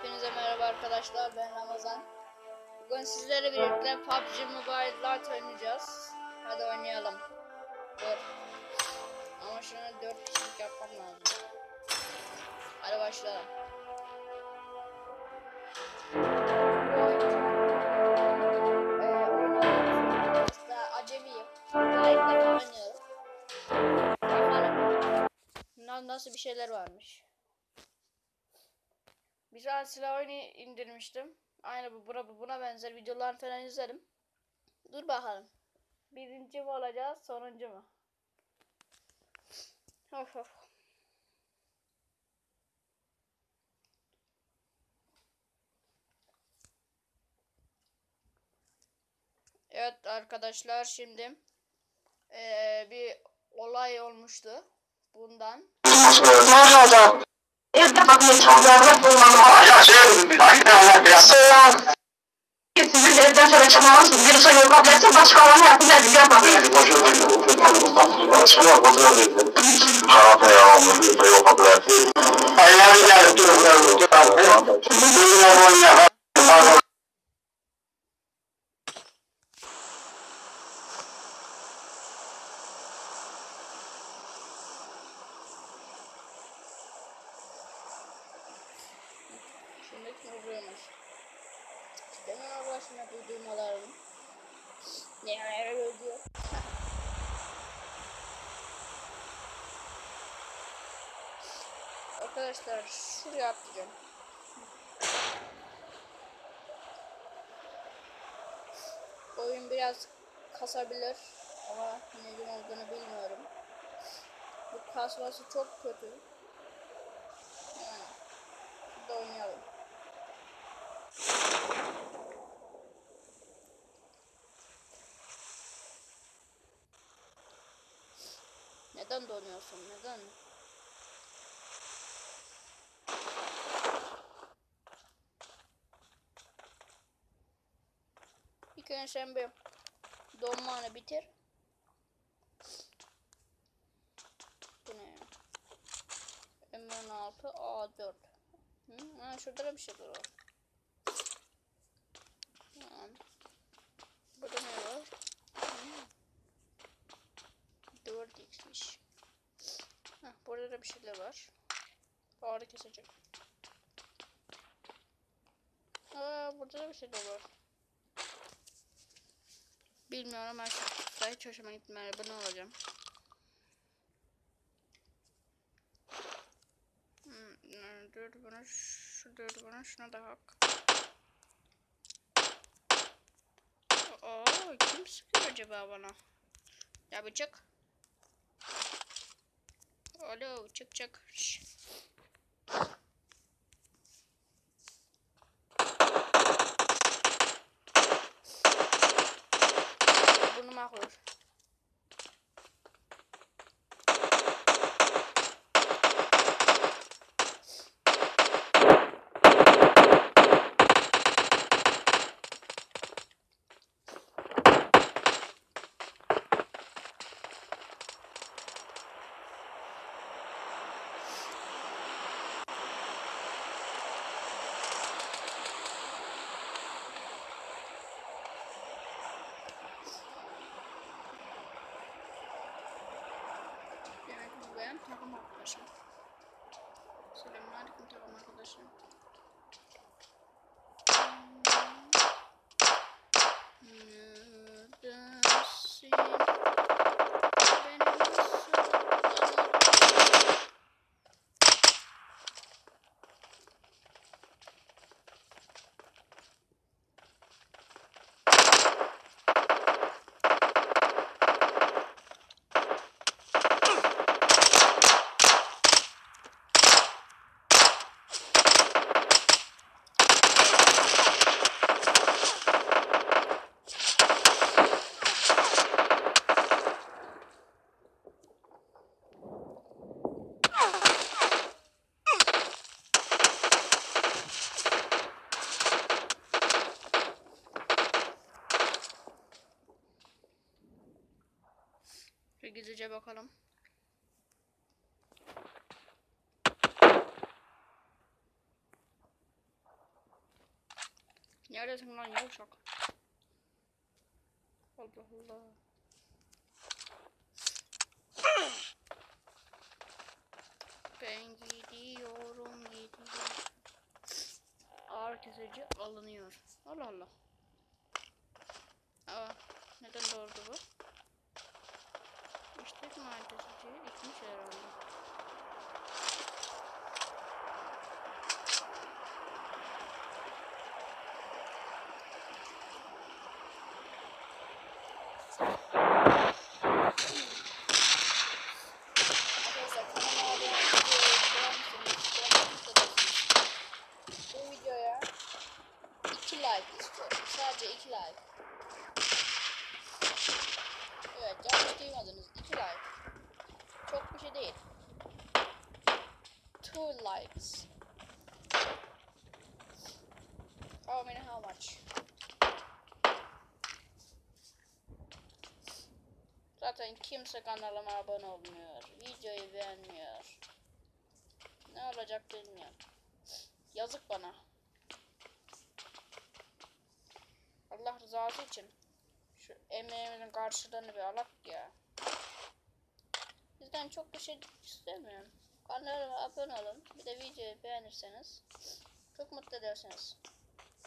Hepinize merhaba arkadaşlar ben Ramazan. Bugün sizlerle birlikte PUBG Mobile Lite oynayacağız. Hadi oynayalım. Dur. Ama şunu 4 kişilik yapmam lazım. Hadi başlayalım. Ee, acemiyim. Nasıl bir şeyler varmış. Bir tane silah oyunu indirmiştim. Aynı bu buna, buna benzer videolar falan izlerim. Dur bakalım. Birinci mi olacağız, sonuncu mu? Of of. Evet arkadaşlar şimdi eee, bir olay olmuştu. Bundan Evde bakmayı çaldığında bulmam. Sonra sizin evden sonra bir soru yok. Abdesti başka olan yapınca bir yapmadım. Şimdi kim vuruyormuş? İşte ben Ne neler ödüyor. Arkadaşlar şuraya atlayacağım. Oyun biraz kasabilir ama neden olduğunu bilmiyorum. Bu kasması çok kötü. Yani şurada oynayalım. Neden donuyorsun? Neden? İlk önce sen bir donmanı bitir. Bu ne? M16 A4. Hı? Ha, şurada da bir şeyler var. Tamam. Burada ne var? Hı. 4x'miş. Heh, burada da bir şeyler var. Ağrı kesecek. Aa, burada da bir şeyler var. Bilmiyorum ben şu hiç hoşuma gitmiyor. Ben olacağım? Hmm, dur bana şu dur bana şuna da hak. Oo, kim sıkıyor acaba bana? Ya bir çık. Alo çık çık. Ben Tarım Arkadaşım. Selamünaleyküm Tarım Arkadaşım. Bir gizlice bakalım. Neredesin lan yavşak? Allah Allah. Ben gidiyorum gidiyorum. Ağır kesici alınıyor. Allah Allah. Aa, neden doğurdu bu? açtık. Maddesici ekmiş herhalde. Thank you. Yanlış duymadınız. 2 like. Çok bir şey değil. 2 likes. How many how much? Zaten kimse kanalıma abone olmuyor. Videoyu beğenmiyor. Ne olacak bilmiyorum. Yazık bana. Allah rızası için. Şu emeğimizin karşılığını bir alak ya. Bizden çok bir şey istemiyorum. Kanalıma abone olun. Bir de videoyu beğenirseniz çok mutlu edersiniz.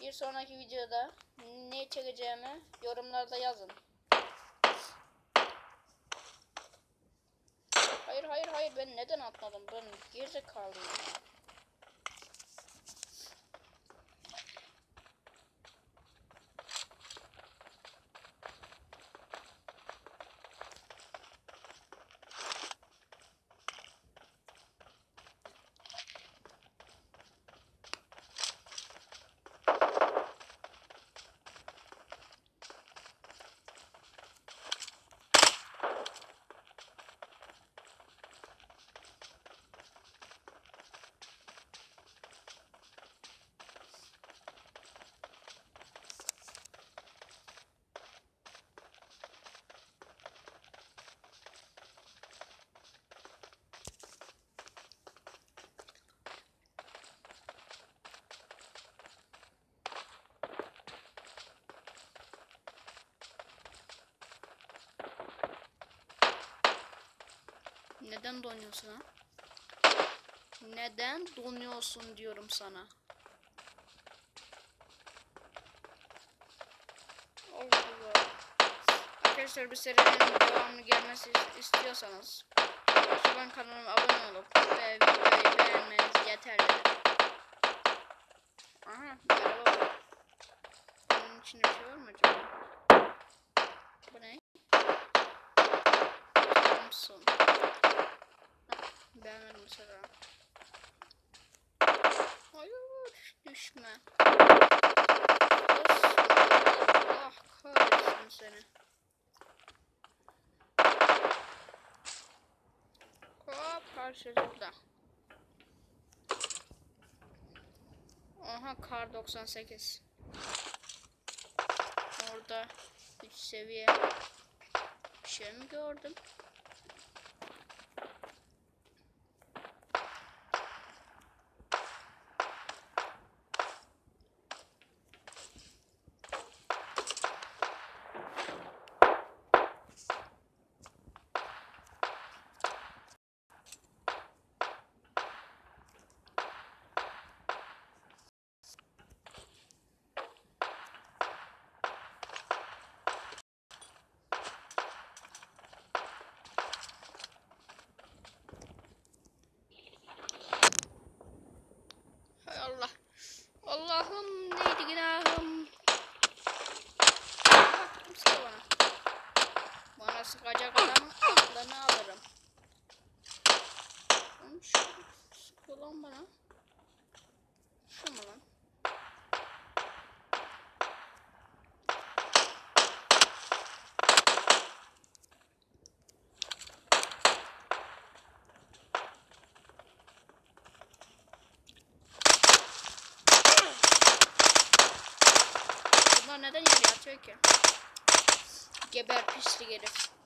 Bir sonraki videoda ne çekeceğimi yorumlarda yazın. Hayır hayır hayır ben neden atmadım? Ben gerizekalıyım Neden donuyorsun ha? Neden donuyorsun diyorum sana. Allah Allah. Arkadaşlar bir serinin devamlı gelmesi istiyorsanız Şuradan kanalıma abone olup ve videoyu beğenmeniz yeterli. Aha merhaba. Bunun içinde bir şey var mı acaba? Bu ne? Thompson. Beğenmedim bu sefer. Hayır düşme. Allah kahretsin seni. Hop karşılıklı. Aha kar 98. Orada 3 seviye bir şey mi gördüm? Oğlum şu sıkı lan bana. Şu mu lan? Bunlar neden yere yatıyor ki? Geber pislik herif.